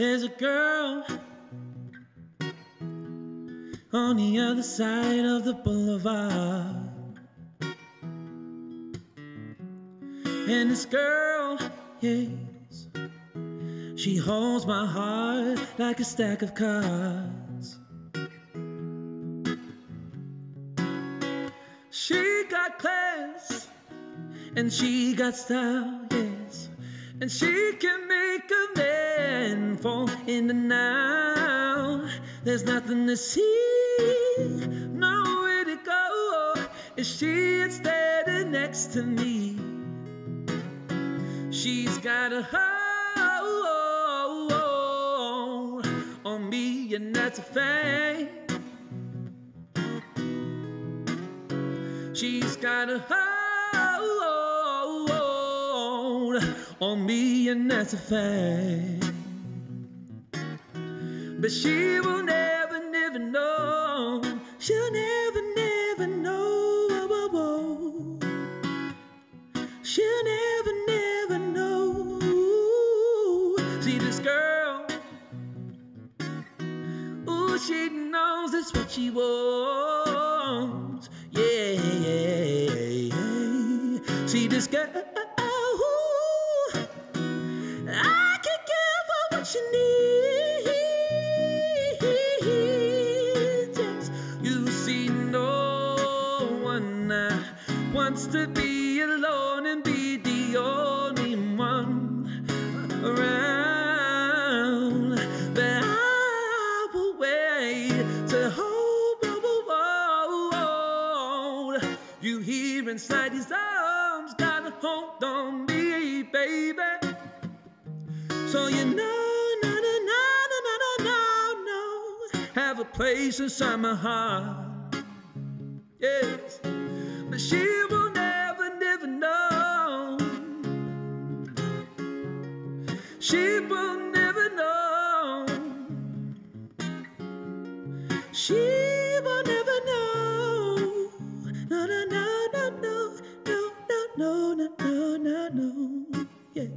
There's a girl on the other side of the boulevard. And this girl, yes, she holds my heart like a stack of cards. She got class and she got style, yes. And she can make fall in the now. There's nothing to see, nowhere to go. If she had stayed next to me, she's got a hold on me, and that's a fact. She's got a hold on me, and that's a fact. But she will never, never know. She'll never, never know. Oh, oh, oh. She'll never, never know. See this girl. Ooh, she knows it's what she wants. Yeah, yeah, yeah. See this girl. Ooh, I can give her what she needs. wants to be alone and be the only one around. But I will wait to hope I will hold you here inside his arms. Gotta hold on me, baby. So you know, no, no, no, no, no, no, no, have a place inside my heart. Yes. But she She will never know. She will never know. No, no, no, no, no, no, no, no, no, no, no. Yes.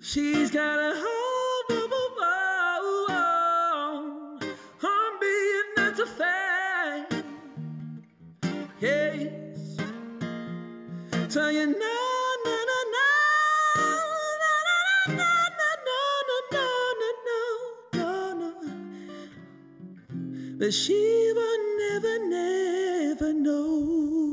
She's got a hold on me, and that's a fact. Yes. So you no, no, no, no, no, no, no, no, no, no, no, no, But she will never, never know.